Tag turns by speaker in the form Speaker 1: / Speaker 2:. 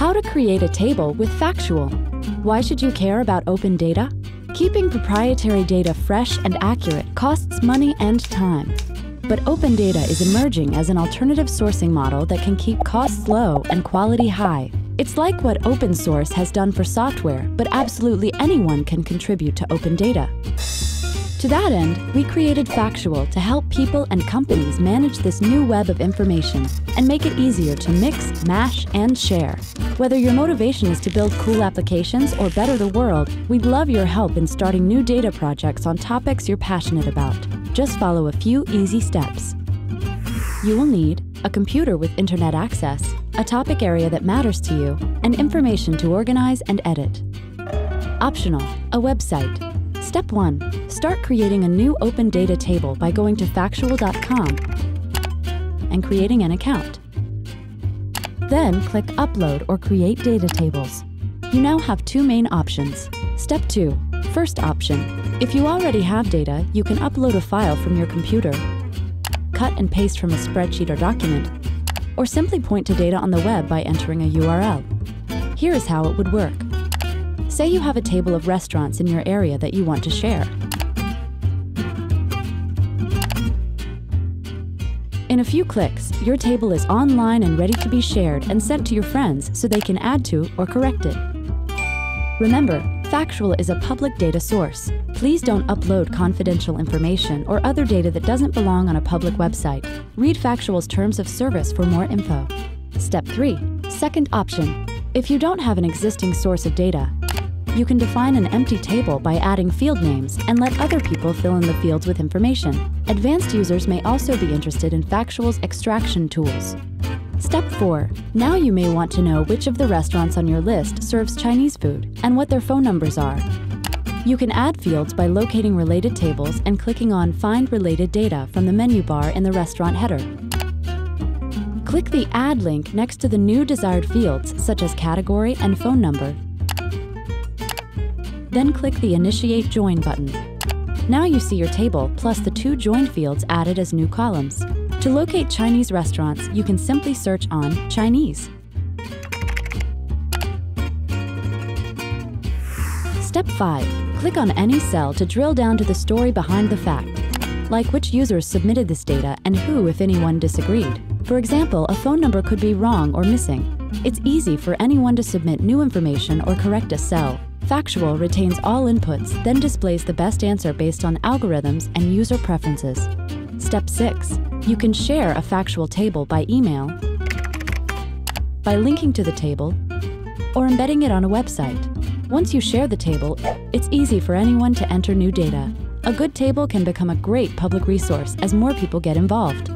Speaker 1: How to create a table with Factual. Why should you care about open data? Keeping proprietary data fresh and accurate costs money and time. But open data is emerging as an alternative sourcing model that can keep costs low and quality high. It's like what open source has done for software, but absolutely anyone can contribute to open data. To that end, we created Factual to help people and companies manage this new web of information and make it easier to mix, mash, and share. Whether your motivation is to build cool applications or better the world, we'd love your help in starting new data projects on topics you're passionate about. Just follow a few easy steps. You will need a computer with internet access, a topic area that matters to you, and information to organize and edit. Optional, a website. Step 1. Start creating a new open data table by going to factual.com and creating an account. Then click Upload or Create Data Tables. You now have two main options. Step 2. First option. If you already have data, you can upload a file from your computer, cut and paste from a spreadsheet or document, or simply point to data on the web by entering a URL. Here is how it would work. Say you have a table of restaurants in your area that you want to share. In a few clicks, your table is online and ready to be shared and sent to your friends so they can add to or correct it. Remember, Factual is a public data source. Please don't upload confidential information or other data that doesn't belong on a public website. Read Factual's terms of service for more info. Step 3. Second option. If you don't have an existing source of data, you can define an empty table by adding field names and let other people fill in the fields with information. Advanced users may also be interested in Factual's extraction tools. Step 4. Now you may want to know which of the restaurants on your list serves Chinese food and what their phone numbers are. You can add fields by locating related tables and clicking on Find Related Data from the menu bar in the restaurant header. Click the Add link next to the new desired fields such as category and phone number then click the Initiate Join button. Now you see your table plus the two join fields added as new columns. To locate Chinese restaurants, you can simply search on Chinese. Step 5. Click on any cell to drill down to the story behind the fact, like which users submitted this data and who, if anyone, disagreed. For example, a phone number could be wrong or missing. It's easy for anyone to submit new information or correct a cell, Factual retains all inputs, then displays the best answer based on algorithms and user preferences. Step 6. You can share a factual table by email, by linking to the table, or embedding it on a website. Once you share the table, it's easy for anyone to enter new data. A good table can become a great public resource as more people get involved.